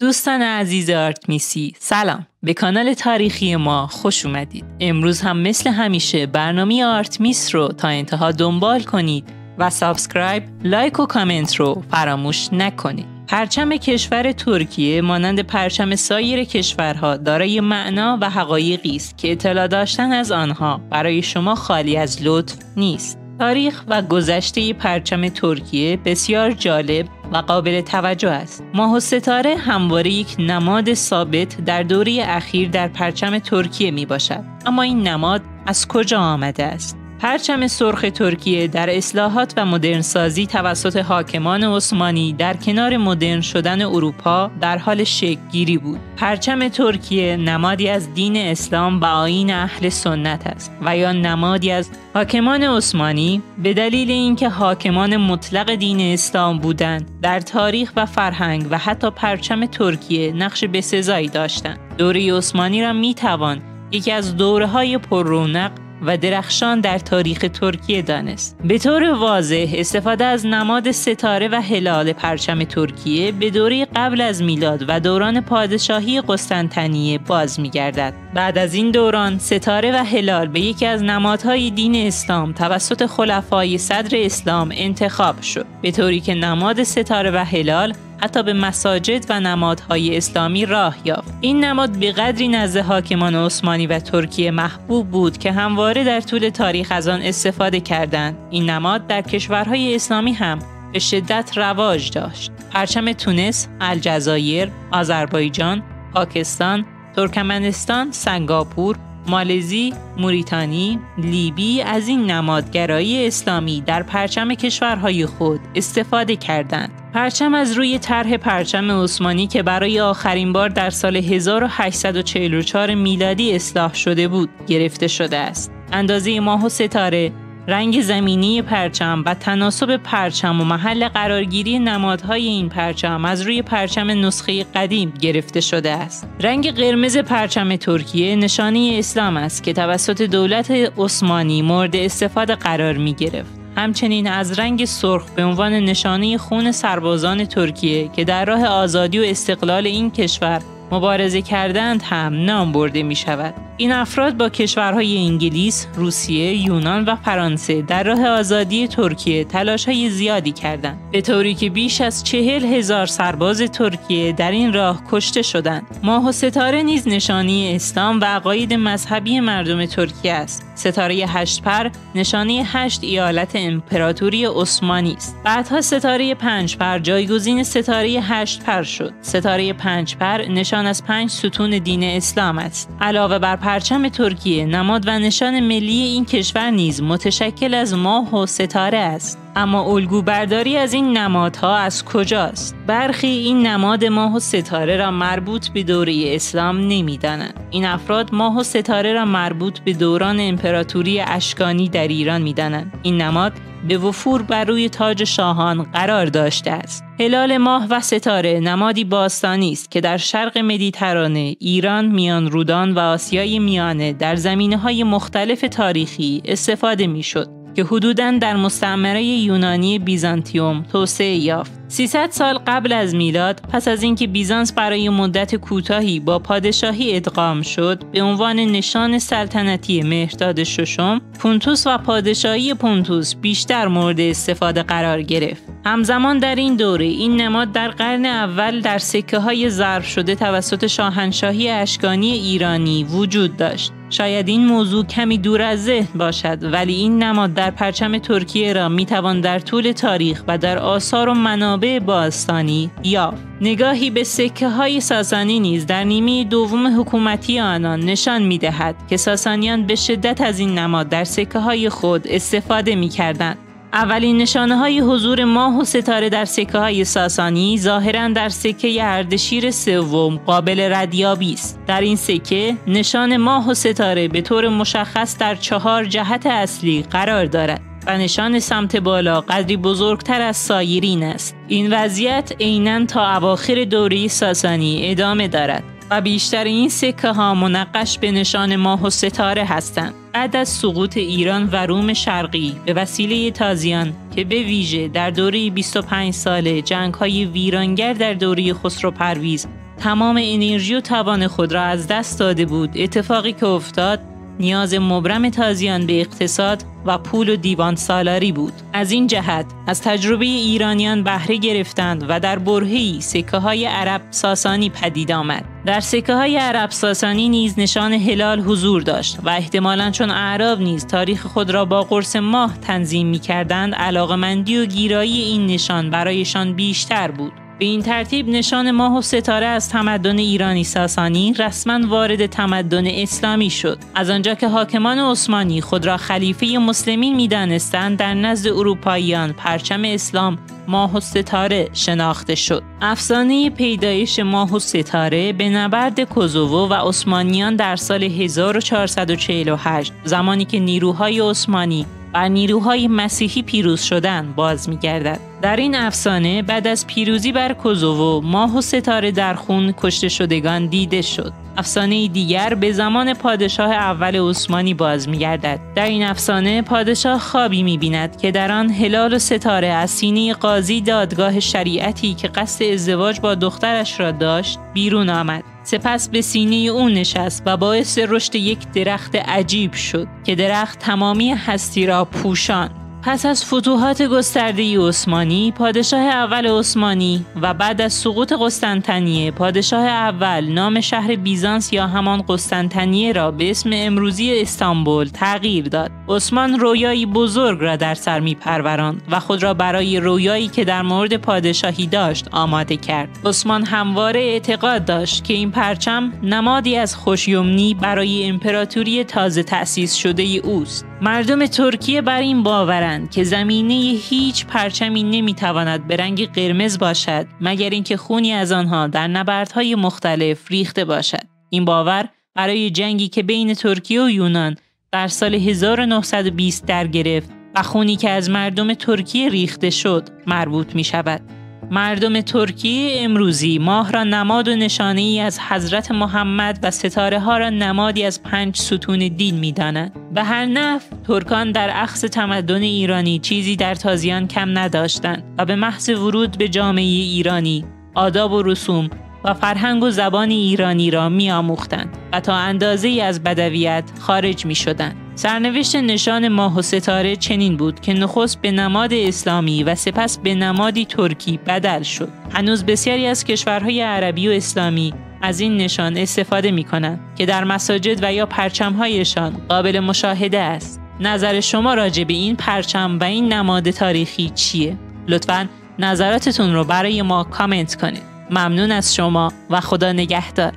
دوستان عزیز آرتمیسی سلام. به کانال تاریخی ما خوش اومدید. امروز هم مثل همیشه برنامه آرتمیس رو تا انتها دنبال کنید و subscribe، like و کامنت رو فراموش نکنید. پرچم کشور ترکیه مانند پرچم سایر کشورها دارای معنا و حقایقی است که اطلاع داشتن از آنها برای شما خالی از لطف نیست. تاریخ و گذشته پرچم ترکیه بسیار جالب و قابل توجه است. ماه و ستاره همواره یک نماد ثابت در دوره اخیر در پرچم ترکیه می باشد. اما این نماد از کجا آمده است؟ پرچم سرخ ترکیه در اصلاحات و مدرنسازی توسط حاکمان عثمانی در کنار مدرن شدن اروپا در حال گیری بود. پرچم ترکیه نمادی از دین اسلام و آیین اهل سنت است و یا نمادی از حاکمان عثمانی به دلیل اینکه حاکمان مطلق دین اسلام بودند در تاریخ و فرهنگ و حتی پرچم ترکیه نقش بسزایی داشتند. دوره عثمانی را می توان یکی از دوره های پر رونق و درخشان در تاریخ ترکیه دانست. به طور واضح استفاده از نماد ستاره و هلال پرچم ترکیه به دوره قبل از میلاد و دوران پادشاهی قسطنطنیه باز میگردد. بعد از این دوران ستاره و هلال به یکی از نمادهای دین اسلام توسط خلفای صدر اسلام انتخاب شد به طوری که نماد ستاره و هلال حتی به مساجد و نمادهای اسلامی راه یافت. این نماد به قدری نزد حاکمان عثمانی و ترکیه محبوب بود که همواره در طول تاریخ از آن استفاده کردند. این نماد در کشورهای اسلامی هم به شدت رواج داشت. پرچم تونس، الجزایر، آذربایجان، پاکستان، ترکمنستان، سنگاپور، مالزی، موریتانی، لیبی از این نمادگرایی اسلامی در پرچم کشورهای خود استفاده کردند. پرچم از روی طرح پرچم عثمانی که برای آخرین بار در سال 1844 میلادی اصلاح شده بود گرفته شده است. اندازه ماه و ستاره رنگ زمینی پرچم و تناسب پرچم و محل قرارگیری نمادهای این پرچم از روی پرچم نسخه قدیم گرفته شده است. رنگ قرمز پرچم ترکیه نشانه اسلام است که توسط دولت عثمانی مورد استفاده قرار می گرفت. همچنین از رنگ سرخ به عنوان نشانه خون سربازان ترکیه که در راه آزادی و استقلال این کشور مبارزه کردند هم نام برده می شود. این افراد با کشورهای انگلیس، روسیه، یونان و فرانسه در راه آزادی ترکیه تلاش های زیادی کردند به طوری که بیش از چهل هزار سرباز ترکیه در این راه کشته شدند. ماه و ستاره نیز نشانی اسلام و عقاید مذهبی مردم ترکیه است. ستاره هشت پر نشانی هشت ایالت امپراتوری عثمانی است. بعدها ستاره پنج پر جایگزین ستاره هشت پر شد. ستاره پنج پر نشان از پنج ستون دین اسلام است. علاوه بر پرچم ترکیه نماد و نشان ملی این کشور نیز متشکل از ماه و ستاره است. اما الگو برداری از این نمادها از کجاست؟ برخی این نماد ماه و ستاره را مربوط به دوره اسلام نمی‌دانند. این افراد ماه و ستاره را مربوط به دوران امپراتوری اشکانی در ایران می‌دانند. این نماد به وفور بر روی تاج شاهان قرار داشته است. هلال ماه و ستاره نمادی باستانی است که در شرق مدیترانه، ایران، میان رودان و آسیای میانه در زمینه های مختلف تاریخی استفاده می شد که حدوداً در مستعمره یونانی بیزانتیوم توسعه یافت. 300 سال قبل از میلاد پس از اینکه بیزانس برای مدت کوتاهی با پادشاهی ادغام شد به عنوان نشان سلطنتی مهرداد ششم پونتوس و پادشاهی پونتوس بیشتر مورد استفاده قرار گرفت همزمان در این دوره این نماد در قرن اول در سکه های ضرب شده توسط شاهنشاهی اشکانی ایرانی وجود داشت شاید این موضوع کمی دور از ذهن باشد ولی این نماد در پرچم ترکیه را می توان در طول تاریخ و در آثار و منابع باستانی یافت نگاهی به سکه های ساسانی نیز در نیمه دوم حکومتی آنان نشان می دهد که ساسانیان به شدت از این نماد در سکه های خود استفاده می کردند. اولین نشانه های حضور ماه و ستاره در سکه های ساسانی ظاهرا در سکه اردشیر سوم قابل ردیابی است. در این سکه نشان ماه و ستاره به طور مشخص در چهار جهت اصلی قرار دارد. و نشان سمت بالا قدری بزرگتر از سایرین است. این وضعیت عینا تا اواخر دوره ساسانی ادامه دارد و بیشتر این سکه ها منقش به نشان ماه و ستاره هستند. بعد از سقوط ایران و روم شرقی به وسیله تازیان که به ویژه در دوره 25 ساله جنگ های ویرانگر در دوره خسرو پرویز تمام انرژی و توان خود را از دست داده بود اتفاقی که افتاد نیاز مبرم تازیان به اقتصاد و پول و دیوان سالاری بود. از این جهت از تجربه ایرانیان بهره گرفتند و در برهی سکه های عرب ساسانی پدید آمد. در سکه های عرب ساسانی نیز نشان هلال حضور داشت و احتمالا چون اعراب نیز تاریخ خود را با قرص ماه تنظیم می کردند علاقمندی و گیرایی این نشان برایشان بیشتر بود. به این ترتیب نشان ماه و ستاره از تمدن ایرانی ساسانی رسما وارد تمدن اسلامی شد از آنجا که حاکمان عثمانی خود را خلیفه مسلمین می‌دانستند در نزد اروپاییان پرچم اسلام ماه و ستاره شناخته شد افسانه پیدایش ماه و ستاره به نبرد کوزوو و عثمانیان در سال 1448 زمانی که نیروهای عثمانی بر نیروهای مسیحی پیروز شدن باز می گردد. در این افسانه بعد از پیروزی بر کوزوو ماه و ستاره در خون کشته شدگان دیده شد. افسانه دیگر به زمان پادشاه اول عثمانی باز می گردد. در این افسانه پادشاه خوابی می بیند که در آن هلال و ستاره از سینه قاضی دادگاه شریعتی که قصد ازدواج با دخترش را داشت بیرون آمد. سپس به سینه او نشست و باعث رشد یک درخت عجیب شد که درخت تمامی هستی را پوشان پس از فتوحات گسترده عثمانی، پادشاه اول عثمانی و بعد از سقوط قسطنطنیه، پادشاه اول نام شهر بیزانس یا همان قسطنطنیه را به اسم امروزی استانبول تغییر داد. عثمان رویایی بزرگ را در سر می پروراند و خود را برای رویایی که در مورد پادشاهی داشت آماده کرد. عثمان همواره اعتقاد داشت که این پرچم نمادی از خوشیومنی برای امپراتوری تازه تأسیس شده اوست. مردم ترکیه بر این باورند که زمینه هیچ پرچمی نمی‌تواند به رنگ قرمز باشد مگر اینکه خونی از آنها در نبردهای مختلف ریخته باشد این باور برای جنگی که بین ترکیه و یونان در سال 1920 در گرفت و خونی که از مردم ترکیه ریخته شد مربوط می شود. مردم ترکیه امروزی ماه را نماد و نشانه ای از حضرت محمد و ستاره ها را نمادی از پنج ستون دین می دانند. به هر نف ترکان در عکس تمدن ایرانی چیزی در تازیان کم نداشتند و به محض ورود به جامعه ایرانی آداب و رسوم و فرهنگ و زبان ایرانی را می آموختند و تا اندازه ای از بدویت خارج می شدند. سرنوشت نشان ماه و ستاره چنین بود که نخست به نماد اسلامی و سپس به نمادی ترکی بدل شد. هنوز بسیاری از کشورهای عربی و اسلامی از این نشان استفاده می کنند که در مساجد و یا پرچمهایشان قابل مشاهده است. نظر شما راجع به این پرچم و این نماد تاریخی چیه؟ لطفا نظراتتون رو برای ما کامنت کنید. ممنون از شما و خدا نگهدار.